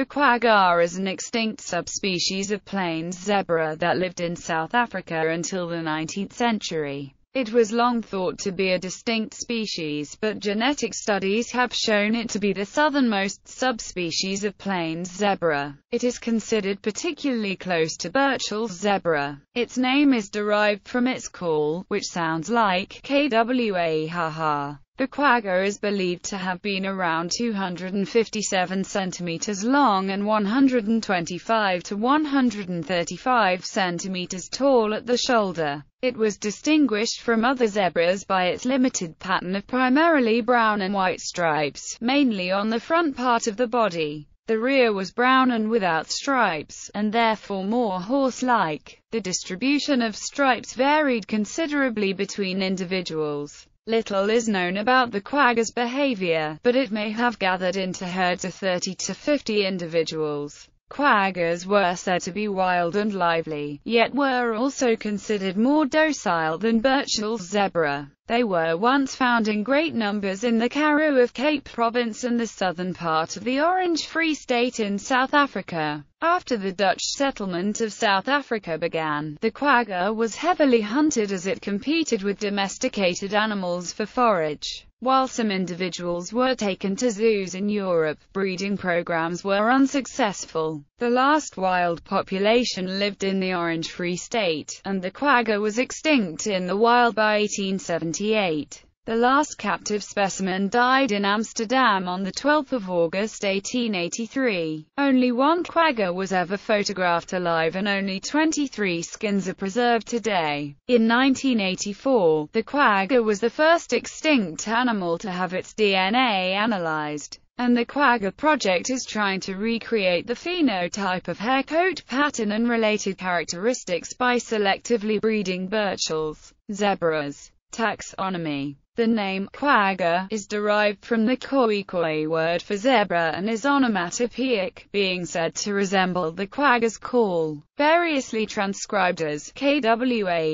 The quagga is an extinct subspecies of plains zebra that lived in South Africa until the 19th century. It was long thought to be a distinct species, but genetic studies have shown it to be the southernmost subspecies of plains zebra. It is considered particularly close to Burchell's zebra. Its name is derived from its call, which sounds like kwa ha ha. The quagga is believed to have been around 257 centimeters long and 125 to 135 centimeters tall at the shoulder. It was distinguished from other zebras by its limited pattern of primarily brown and white stripes, mainly on the front part of the body. The rear was brown and without stripes, and therefore more horse-like. The distribution of stripes varied considerably between individuals. Little is known about the quagga's behavior, but it may have gathered into herds of 30 to 50 individuals. Quaggas were said to be wild and lively, yet were also considered more docile than Burchell's zebra. They were once found in great numbers in the Karoo of Cape Province and the southern part of the Orange Free State in South Africa. After the Dutch settlement of South Africa began, the quagga was heavily hunted as it competed with domesticated animals for forage. While some individuals were taken to zoos in Europe, breeding programs were unsuccessful. The last wild population lived in the Orange Free State, and the quagga was extinct in the wild by 1878. The last captive specimen died in Amsterdam on 12 August 1883. Only one quagga was ever photographed alive and only 23 skins are preserved today. In 1984, the quagga was the first extinct animal to have its DNA analyzed and the Quagga project is trying to recreate the phenotype of hair coat pattern and related characteristics by selectively breeding Burchell's zebras. Taxonomy the name quagga is derived from the Khoikhoi word for zebra and is onomatopoeic, being said to resemble the quagga's call, variously transcribed as kwa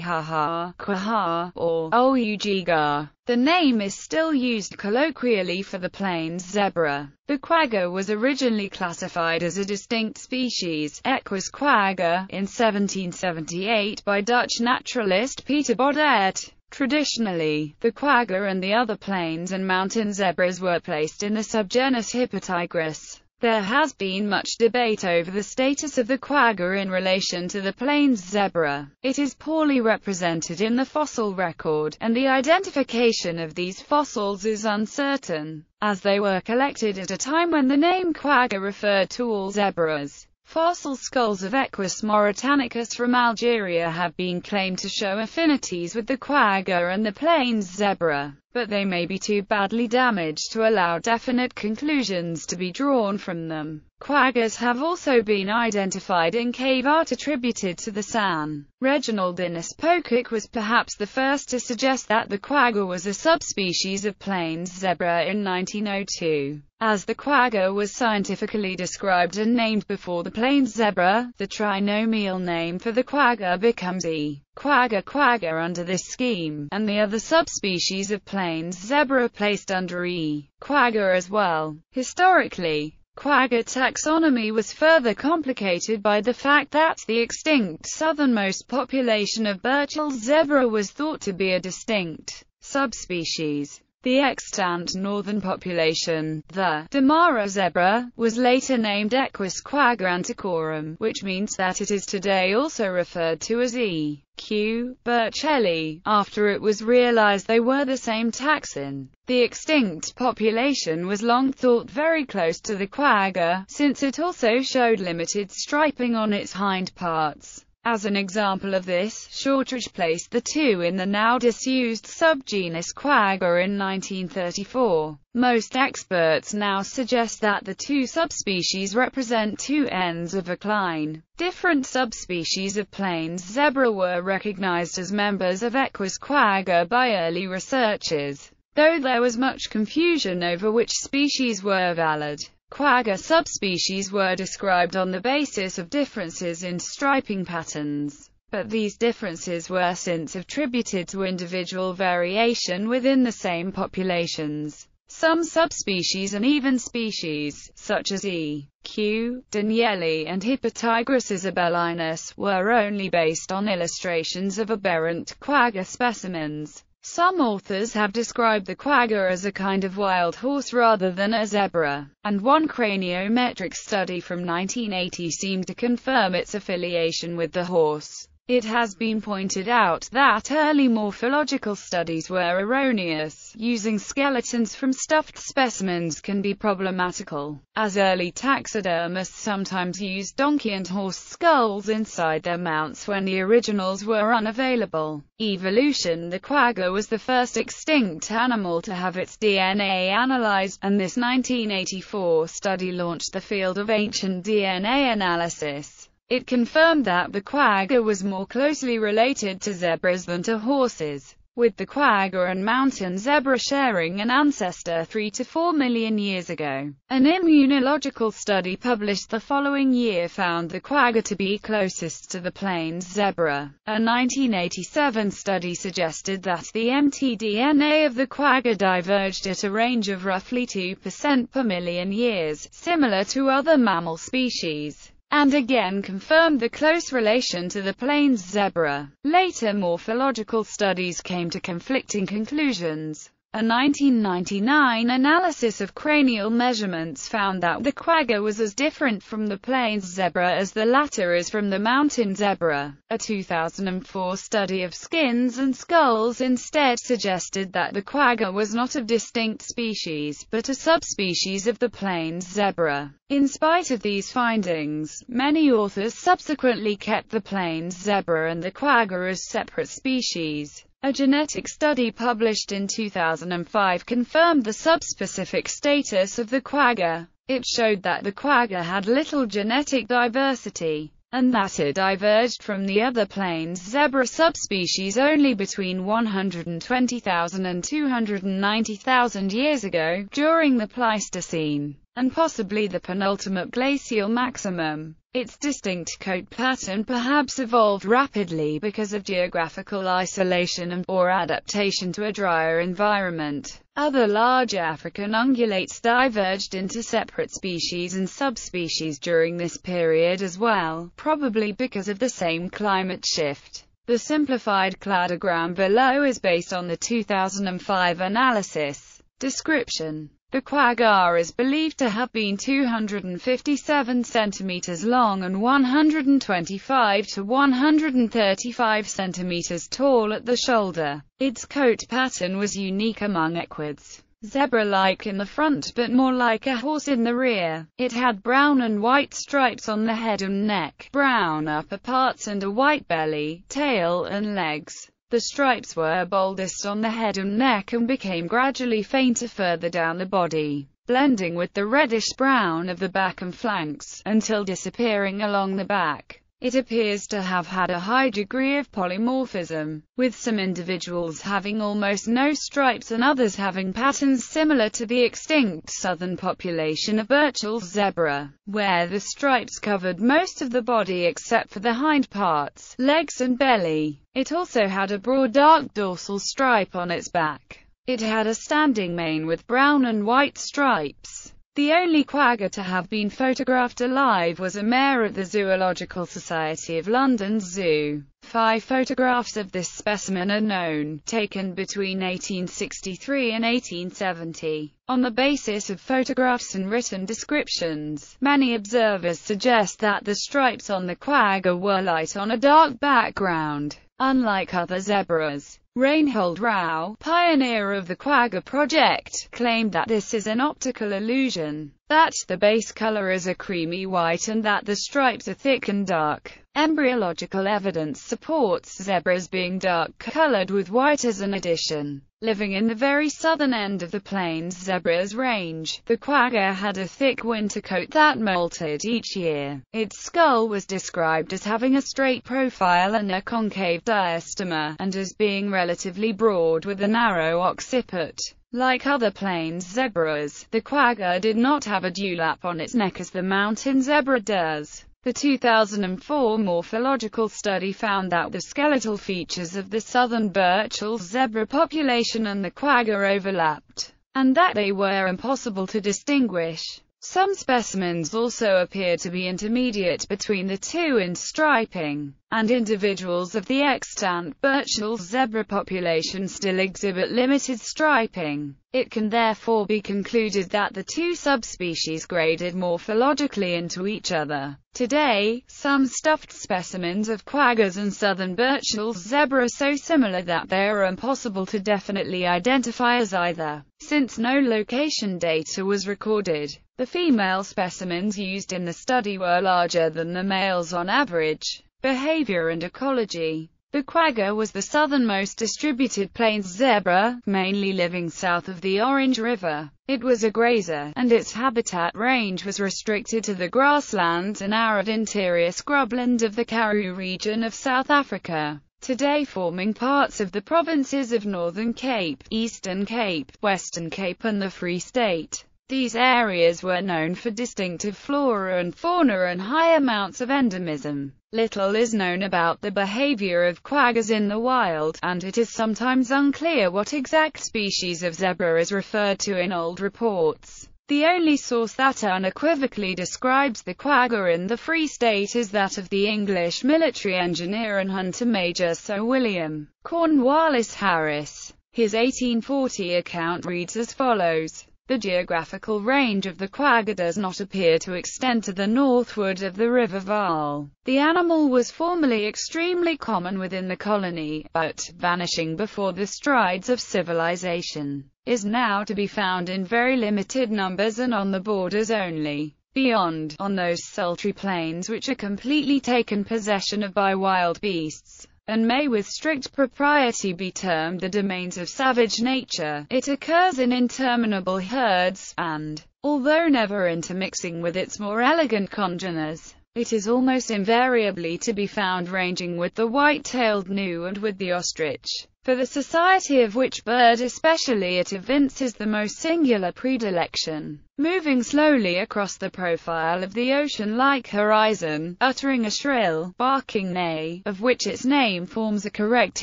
ha kwaha, or oujiga. The name is still used colloquially for the plains zebra. The quagga was originally classified as a distinct species, Equus quagga, in 1778 by Dutch naturalist Pieter Boddaert. Traditionally, the quagga and the other plains and mountain zebras were placed in the subgenus Hippotigris. There has been much debate over the status of the quagga in relation to the plains zebra. It is poorly represented in the fossil record, and the identification of these fossils is uncertain, as they were collected at a time when the name quagga referred to all zebras. Fossil skulls of Equus mauritanicus from Algeria have been claimed to show affinities with the quagga and the plains zebra, but they may be too badly damaged to allow definite conclusions to be drawn from them. Quaggas have also been identified in cave art attributed to the San. Reginald Innes Pocock was perhaps the first to suggest that the quagga was a subspecies of plains zebra in 1902. As the quagga was scientifically described and named before the plains zebra, the trinomial name for the quagga becomes E. Quagga quagga under this scheme, and the other subspecies of plains zebra placed under E. Quagga as well. Historically, Quagga taxonomy was further complicated by the fact that the extinct southernmost population of Burchell's zebra was thought to be a distinct subspecies. The extant northern population, the Damara zebra, was later named Equus quagga antiquorum, which means that it is today also referred to as E. Q. Burchelli, after it was realized they were the same taxon. The extinct population was long thought very close to the quagga, since it also showed limited striping on its hind parts. As an example of this, Shortridge placed the two in the now disused subgenus Quagga in 1934. Most experts now suggest that the two subspecies represent two ends of a cline. Different subspecies of plains zebra were recognized as members of Equus quagga by early researchers, though there was much confusion over which species were valid. Quagga subspecies were described on the basis of differences in striping patterns, but these differences were since attributed to individual variation within the same populations. Some subspecies and even species, such as E. Q. danieli and Hippotigris isabellinus, were only based on illustrations of aberrant quagga specimens. Some authors have described the quagga as a kind of wild horse rather than a zebra, and one craniometric study from 1980 seemed to confirm its affiliation with the horse. It has been pointed out that early morphological studies were erroneous. Using skeletons from stuffed specimens can be problematical, as early taxidermists sometimes used donkey and horse skulls inside their mounts when the originals were unavailable. Evolution The quagga was the first extinct animal to have its DNA analyzed, and this 1984 study launched the field of ancient DNA analysis. It confirmed that the quagga was more closely related to zebras than to horses, with the quagga and mountain zebra sharing an ancestor 3 to 4 million years ago. An immunological study published the following year found the quagga to be closest to the plains zebra. A 1987 study suggested that the mtDNA of the quagga diverged at a range of roughly 2% per million years, similar to other mammal species and again confirmed the close relation to the plains zebra. Later morphological studies came to conflicting conclusions. A 1999 analysis of cranial measurements found that the quagga was as different from the plains zebra as the latter is from the mountain zebra. A 2004 study of skins and skulls instead suggested that the quagga was not a distinct species, but a subspecies of the plains zebra. In spite of these findings, many authors subsequently kept the plains zebra and the quagga as separate species. A genetic study published in 2005 confirmed the subspecific status of the quagga. It showed that the quagga had little genetic diversity, and that it diverged from the other plains zebra subspecies only between 120,000 and 290,000 years ago, during the Pleistocene, and possibly the penultimate glacial maximum. Its distinct coat pattern perhaps evolved rapidly because of geographical isolation and or adaptation to a drier environment. Other large African ungulates diverged into separate species and subspecies during this period as well, probably because of the same climate shift. The simplified cladogram below is based on the 2005 analysis. Description the quagga is believed to have been 257 centimeters long and 125 to 135 centimeters tall at the shoulder. Its coat pattern was unique among equids. Zebra-like in the front but more like a horse in the rear. It had brown and white stripes on the head and neck, brown upper parts and a white belly, tail and legs. The stripes were boldest on the head and neck and became gradually fainter further down the body, blending with the reddish-brown of the back and flanks, until disappearing along the back. It appears to have had a high degree of polymorphism, with some individuals having almost no stripes and others having patterns similar to the extinct southern population of Burchell's zebra, where the stripes covered most of the body except for the hind parts, legs and belly. It also had a broad dark dorsal stripe on its back. It had a standing mane with brown and white stripes. The only quagga to have been photographed alive was a mare at the Zoological Society of London's Zoo. Five photographs of this specimen are known, taken between 1863 and 1870. On the basis of photographs and written descriptions, many observers suggest that the stripes on the quagga were light on a dark background. Unlike other zebras, Reinhold Rau, pioneer of the Quagga project, claimed that this is an optical illusion, that the base color is a creamy white and that the stripes are thick and dark. Embryological evidence supports zebras being dark-colored with white as an addition. Living in the very southern end of the plains zebras range, the quagga had a thick winter coat that molted each year. Its skull was described as having a straight profile and a concave diastema, and as being relatively broad with a narrow occiput. Like other plains zebras, the quagga did not have a dewlap on its neck as the mountain zebra does. The 2004 morphological study found that the skeletal features of the southern Burchell's zebra population and the quagga overlapped. and that they were impossible to distinguish. Some specimens also appear to be intermediate between the two in striping, and individuals of the extant Burchell's zebra population still exhibit limited striping. It can therefore be concluded that the two subspecies graded morphologically into each other. Today, some stuffed specimens of quaggas and southern Burchell's zebra are so similar that they are impossible to definitely identify as either, since no location data was recorded. The female specimens used in the study were larger than the males on average. Behavior and ecology the quagga was the southernmost distributed plains zebra, mainly living south of the Orange River. It was a grazer, and its habitat range was restricted to the grasslands and arid interior scrubland of the Karoo region of South Africa today forming parts of the provinces of Northern Cape, Eastern Cape, Western Cape and the Free State. These areas were known for distinctive flora and fauna and high amounts of endemism. Little is known about the behavior of quaggas in the wild, and it is sometimes unclear what exact species of zebra is referred to in old reports. The only source that unequivocally describes the quagga in the Free State is that of the English military engineer and hunter Major Sir William Cornwallis Harris. His 1840 account reads as follows. The geographical range of the quagga does not appear to extend to the northward of the River Vaal. The animal was formerly extremely common within the colony, but, vanishing before the strides of civilization, is now to be found in very limited numbers and on the borders only. Beyond, on those sultry plains which are completely taken possession of by wild beasts, and may with strict propriety be termed the domains of savage nature. It occurs in interminable herds, and, although never intermixing with its more elegant congeners, it is almost invariably to be found ranging with the white-tailed gnu and with the ostrich for the society of which bird especially it evinces the most singular predilection, moving slowly across the profile of the ocean-like horizon, uttering a shrill, barking neigh, of which its name forms a correct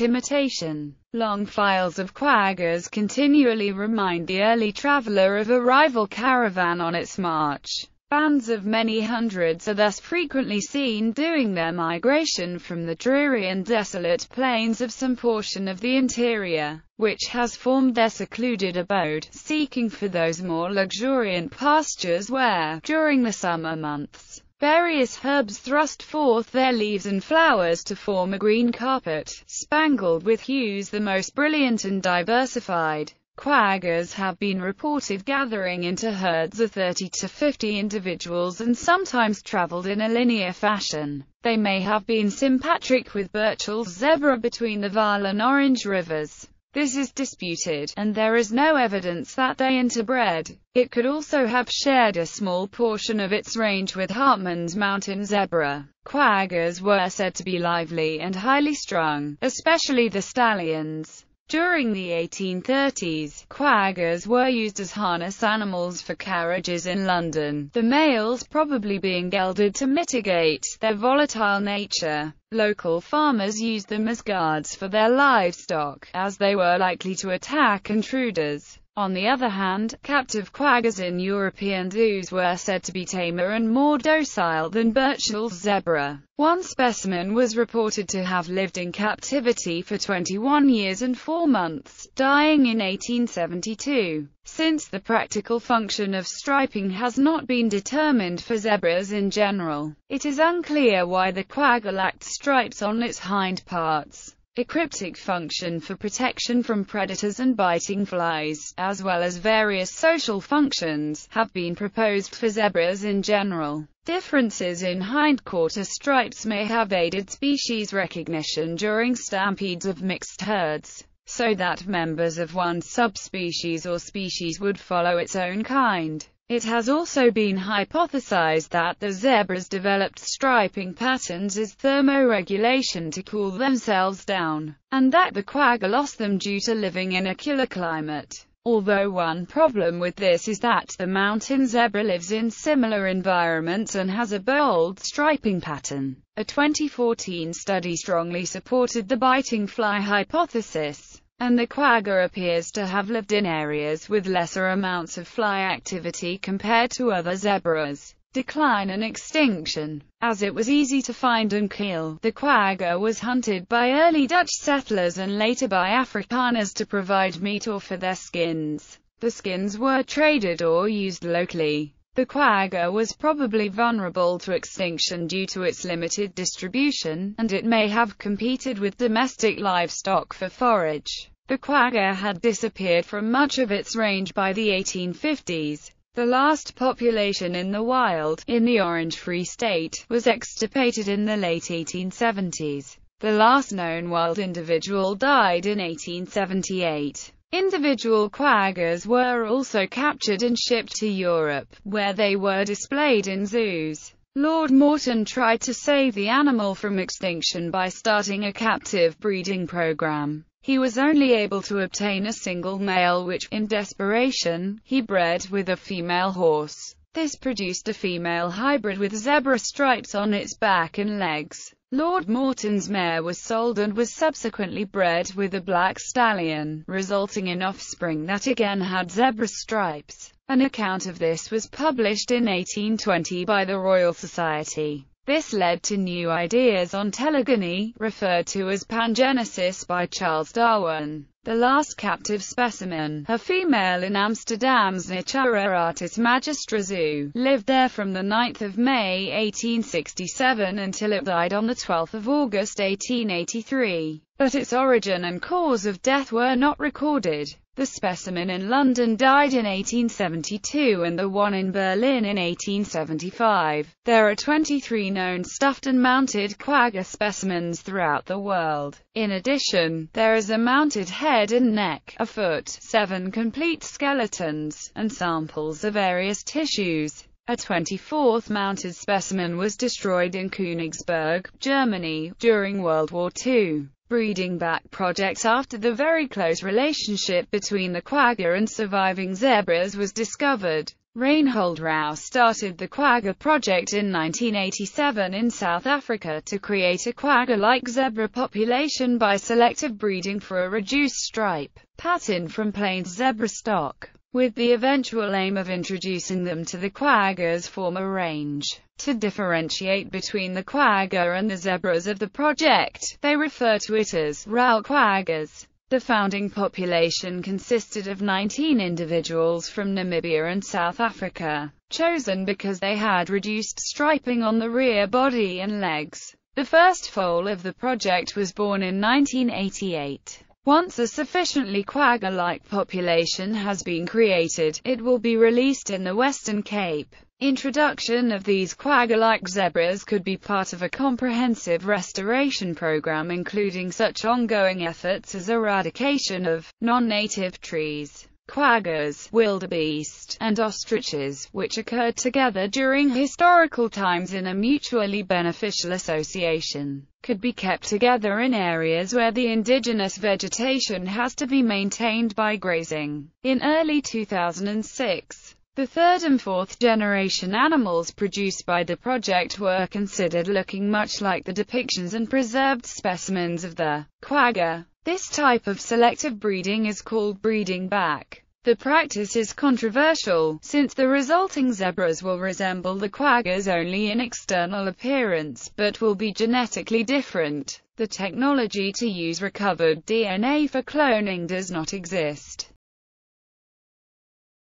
imitation. Long files of quaggas continually remind the early traveler of a rival caravan on its march. Bands of many hundreds are thus frequently seen doing their migration from the dreary and desolate plains of some portion of the interior, which has formed their secluded abode, seeking for those more luxuriant pastures where, during the summer months, various herbs thrust forth their leaves and flowers to form a green carpet, spangled with hues the most brilliant and diversified. Quaggas have been reported gathering into herds of 30 to 50 individuals and sometimes traveled in a linear fashion. They may have been sympatric with Burchell's zebra between the Vaal and Orange rivers. This is disputed, and there is no evidence that they interbred. It could also have shared a small portion of its range with Hartmann's mountain zebra. Quaggas were said to be lively and highly strung, especially the stallions. During the 1830s, quaggas were used as harness animals for carriages in London, the males probably being gelded to mitigate their volatile nature. Local farmers used them as guards for their livestock, as they were likely to attack intruders. On the other hand, captive quaggas in European zoos were said to be tamer and more docile than Burchell's zebra. One specimen was reported to have lived in captivity for 21 years and 4 months, dying in 1872. Since the practical function of striping has not been determined for zebras in general, it is unclear why the quagga lacked stripes on its hind parts a cryptic function for protection from predators and biting flies, as well as various social functions, have been proposed for zebras in general. Differences in hindquarter stripes may have aided species recognition during stampedes of mixed herds, so that members of one subspecies or species would follow its own kind. It has also been hypothesized that the zebras developed striping patterns as thermoregulation to cool themselves down, and that the quagga lost them due to living in a cooler climate. Although one problem with this is that the mountain zebra lives in similar environments and has a bold striping pattern. A 2014 study strongly supported the biting fly hypothesis. And the quagga appears to have lived in areas with lesser amounts of fly activity compared to other zebras. Decline and extinction. As it was easy to find and kill, the quagga was hunted by early Dutch settlers and later by Afrikaners to provide meat or for their skins. The skins were traded or used locally. The quagga was probably vulnerable to extinction due to its limited distribution, and it may have competed with domestic livestock for forage. The quagga had disappeared from much of its range by the 1850s. The last population in the wild, in the Orange Free State, was extirpated in the late 1870s. The last known wild individual died in 1878. Individual quaggas were also captured and shipped to Europe, where they were displayed in zoos. Lord Morton tried to save the animal from extinction by starting a captive breeding program. He was only able to obtain a single male which, in desperation, he bred with a female horse. This produced a female hybrid with zebra stripes on its back and legs. Lord Morton's mare was sold and was subsequently bred with a black stallion, resulting in offspring that again had zebra stripes. An account of this was published in 1820 by the Royal Society. This led to new ideas on telegony, referred to as pangenesis by Charles Darwin. The last captive specimen, a female in Amsterdam's Natura Artis Magistra Zoo, lived there from 9 May 1867 until it died on 12 August 1883, but its origin and cause of death were not recorded. The specimen in London died in 1872 and the one in Berlin in 1875. There are 23 known stuffed and mounted quagga specimens throughout the world. In addition, there is a mounted head and neck, a foot, seven complete skeletons, and samples of various tissues. A 24th mounted specimen was destroyed in Königsberg, Germany, during World War II breeding back project after the very close relationship between the quagga and surviving zebras was discovered. Reinhold Rau started the Quagga project in 1987 in South Africa to create a quagga-like zebra population by selective breeding for a reduced stripe pattern from plains zebra stock with the eventual aim of introducing them to the quagga's former range. To differentiate between the quagga and the zebras of the project, they refer to it as Rau quaggas. The founding population consisted of 19 individuals from Namibia and South Africa, chosen because they had reduced striping on the rear body and legs. The first foal of the project was born in 1988. Once a sufficiently quagga-like population has been created, it will be released in the Western Cape. Introduction of these quagga-like zebras could be part of a comprehensive restoration program including such ongoing efforts as eradication of non-native trees quaggas, wildebeest, and ostriches, which occurred together during historical times in a mutually beneficial association, could be kept together in areas where the indigenous vegetation has to be maintained by grazing. In early 2006, the third and fourth generation animals produced by the project were considered looking much like the depictions and preserved specimens of the quagga. This type of selective breeding is called breeding back. The practice is controversial, since the resulting zebras will resemble the quaggas only in external appearance, but will be genetically different. The technology to use recovered DNA for cloning does not exist.